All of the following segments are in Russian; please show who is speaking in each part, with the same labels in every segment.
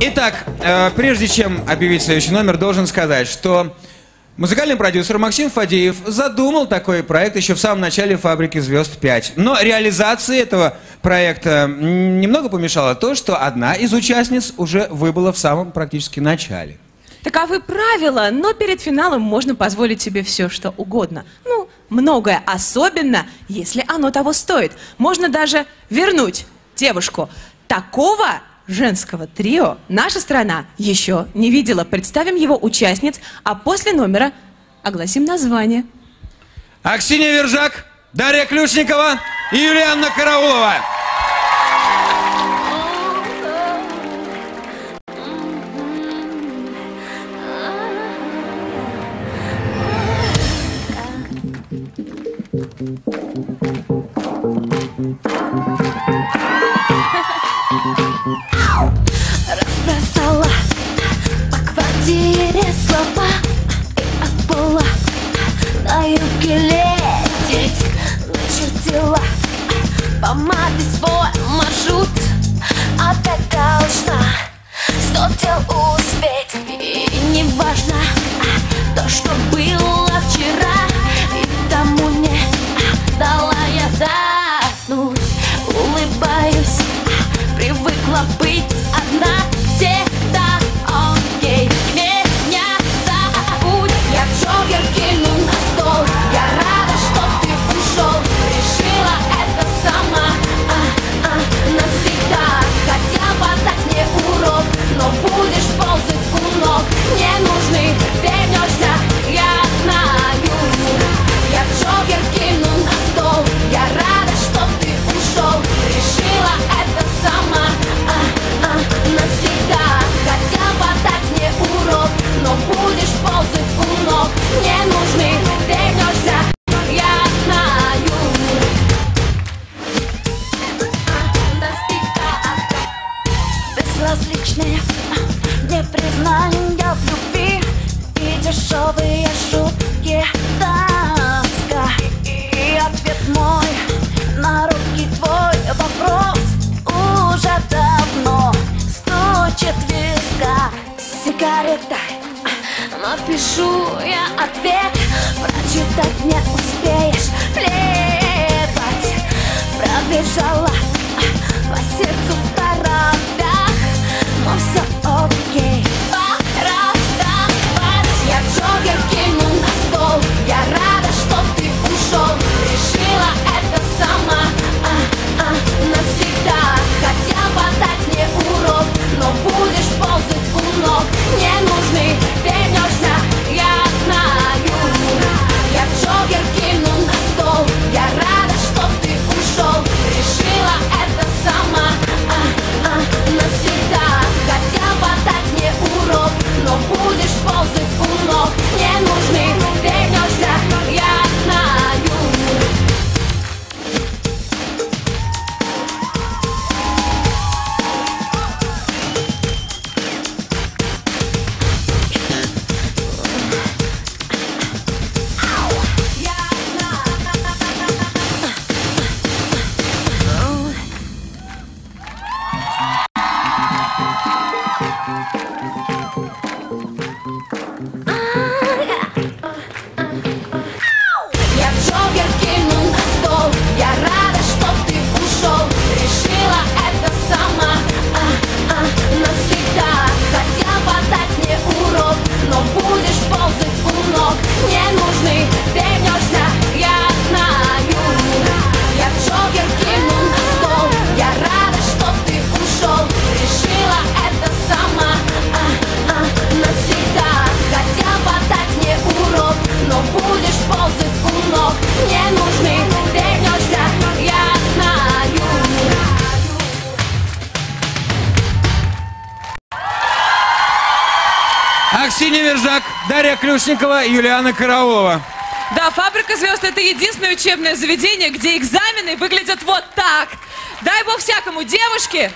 Speaker 1: Итак, э, прежде чем объявить следующий номер, должен сказать, что музыкальный продюсер Максим Фадеев задумал такой проект еще в самом начале «Фабрики звезд 5». Но реализации этого проекта немного помешало то, что одна из участниц уже выбыла в самом практически начале.
Speaker 2: Таковы правила, но перед финалом можно позволить себе все, что угодно. Ну, многое, особенно, если оно того стоит. Можно даже вернуть девушку. Такого женского трио наша страна еще не видела. Представим его участниц, а после номера огласим название.
Speaker 1: Аксинья Вержак, Дарья Ключникова и Юлианна Караулова.
Speaker 3: Разбросала быть Не признания в любви. И дешевые шутки тоска. И ответ мой на руки твой. Вопрос Уже давно стучит виска. Сигарета. Напишу я ответ. Прочитать не успеешь Плевать. Пробежала по сердцу
Speaker 1: Аксинья Вержак, Дарья Ключникова и Юлианна Караулова.
Speaker 2: Да, «Фабрика звезд» — это единственное учебное заведение, где экзамены выглядят вот так. Дай бог всякому. Девушки,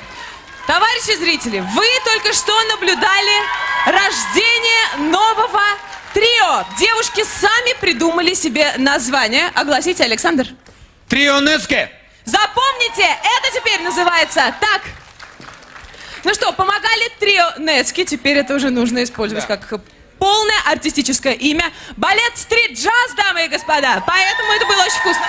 Speaker 2: товарищи зрители, вы только что наблюдали рождение нового трио. Девушки сами придумали себе название. Огласите, Александр.
Speaker 1: Трио Нецке.
Speaker 2: Запомните, это теперь называется так. Ну что, помогали три трио Нецки, теперь это уже нужно использовать
Speaker 1: Да.
Speaker 2: как полное артистическое имя. Балет стрит-джаз, дамы и господа. Поэтому это было очень вкусно.